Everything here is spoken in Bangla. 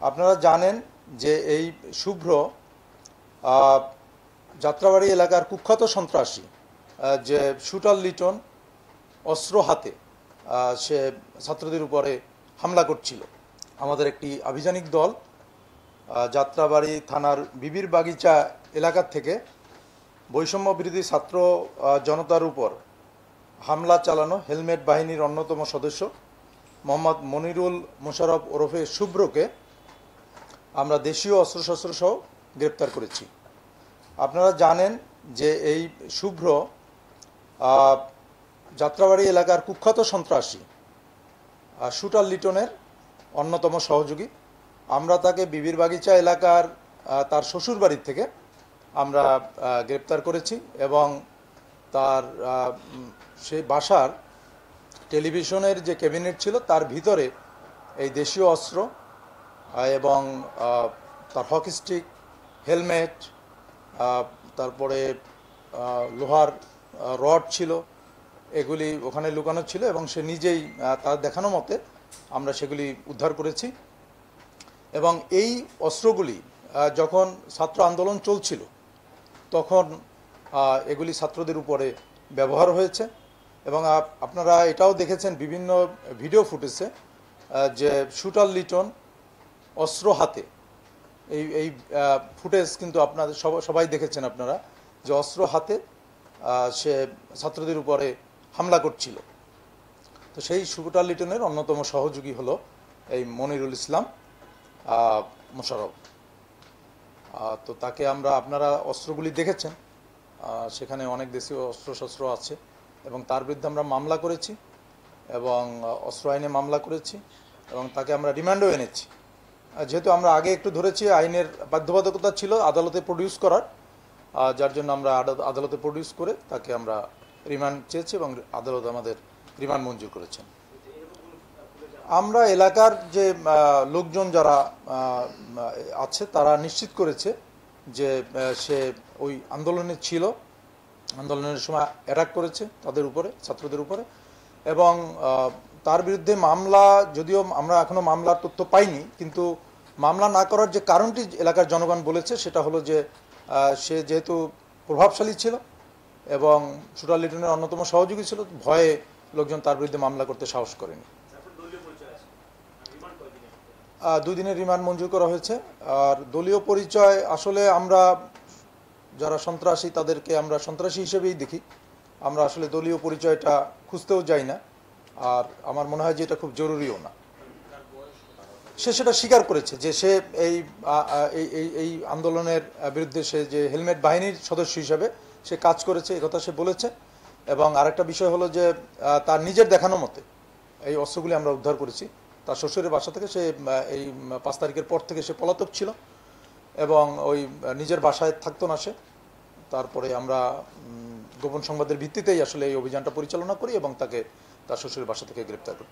আপনারা জানেন যে এই শুভ্র যাত্রাবাড়ি এলাকার কুখ্যাত সন্ত্রাসী যে শুটার লিটন অস্ত্র হাতে সে ছাত্রদের উপরে হামলা করছিল। আমাদের একটি আভিযানিক দল যাত্রাবাড়ি থানার বিবির বাগিচা এলাকার থেকে বৈষম্য বিরোধী ছাত্র জনতার উপর হামলা চালানো হেলমেট বাহিনীর অন্যতম সদস্য, মোহাম্মদ মনিরুল মোশারফ ওরফে শুভ্রকে আমরা দেশীয় অস্ত্রশস্ত্র সহ গ্রেপ্তার করেছি। আপনারা জানেন যে এই শুভ্র যাত্রাবাড়ি এলাকার কুখ্যাত সন্ত্রাসী শুটার লিটনের অন্যতম সহযোগী। আমরা তাকে বিবির বাগিচা এলাকার তার শ্বশুর বাড়ির থেকে আমরা গ্রেপ্তার করেছি এবং তার সেই বাসার টেলিভিশনের যে ক্যাবিনেট ছিল তার ভিতরে এই দেশীয় অস্ত্র এবং তার হকি স্টিক, হেলমেট তারপরে লোহার রড ছিল, এগুলি ওখানে লুকানো ছিল এবং সে নিজেই তার দেখানো মতে আমরা সেগুলি উদ্ধার করেছি। এবং এই অস্ত্রগুলি যখন ছাত্র আন্দোলন চলছিল, তখন এগুলি ছাত্রদের উপরে ব্যবহার হয়েছে। এবং আপনারা এটাও দেখেছেন বিভিন্ন ভিডিও ফুটেজে যে শুটার লিটন অস্ত্র হাতে। এই এই ফুটেজ কিন্তু আপনাদের সবাই দেখেছেন আপনারা যে অস্ত্র হাতে সে ছাত্রদের উপরে হামলা করছিল। তো সেই শুটার লিটনের অন্যতম সহযোগী হলো এই মনিরুল ইসলাম মোশারফ তো তাকে আমরা, আপনারা অস্ত্রগুলি দেখেছেন। সেখানে অনেক দেশীয় অস্ত্রশস্ত্র আছে এবং তার বিরুদ্ধে আমরা মামলা করেছি এবং অস্ত্র আইনে মামলা করেছি এবং তাকে আমরা রিমান্ডও এনেছি। যেহেতু আমরা আগে একটু ধরেছি আইনের বাধ্যবাধকতা ছিল আদালতে প্রডিউস করার যার জন্য আমরা আদালতে প্রডিউস করে তাকে আমরা রিমান্ড চেয়েছি এবং আদালত আমাদের রিমান্ড মঞ্জুর করেছেন। আমরা এলাকার যে লোকজন যারা আছে তারা নিশ্চিত করেছে যে সে ওই আন্দোলনে ছিল, আন্দোলনের সময় অ্যাটাক করেছে তাদের উপরে, ছাত্রদের উপরে এবং তার বিরুদ্ধে মামলা, যদিও আমরা এখনও মামলার তথ্য পাইনি, কিন্তু মামলা না করার যে কারণটি এলাকার জনগণ বলেছে, সেটা হলো যে সে যেহেতু প্রভাবশালী ছিল এবং সুরাল লিটনের অন্যতম সহযোগী ছিল, ভয়ে লোকজন তার বিরুদ্ধে মামলা করতে সাহস করেনি। দুই দিনের রিমান্ড মঞ্জুর করা হয়েছে। আর দলীয় পরিচয়, আসলে আমরা যারা সন্ত্রাসী, তাদেরকে আমরা সন্ত্রাসী হিসেবেই দেখি। আমরা আসলে দলীয় পরিচয়টা খুঁজতেও যাই না। আর আমার মনে হয় যে এটা খুব জরুরিও না। সে সেটা স্বীকার করেছে যে সে এই এই আন্দোলনের বিরুদ্ধে সে যে হেলমেট বাহিনীর সদস্য হিসাবে সে কাজ করেছে কথা সে বলেছে। এবং আরেকটা বিষয় হলো যে তার নিজের দেখানো মতে এই অস্ত্রগুলি আমরা উদ্ধার করেছি। তার শ্বশুরের বাসা থেকে সে এই পাঁচ তারিখের পর থেকে সে পলাতক ছিল এবং ওই নিজের বাসায় থাকতো না সে। তারপরে আমরা গোপন সংবাদের ভিত্তিতেই আসলে এই অভিযানটা পরিচালনা করি এবং তাকে তার শ্বশুরের বাসা থেকে গ্রেপ্তার করি।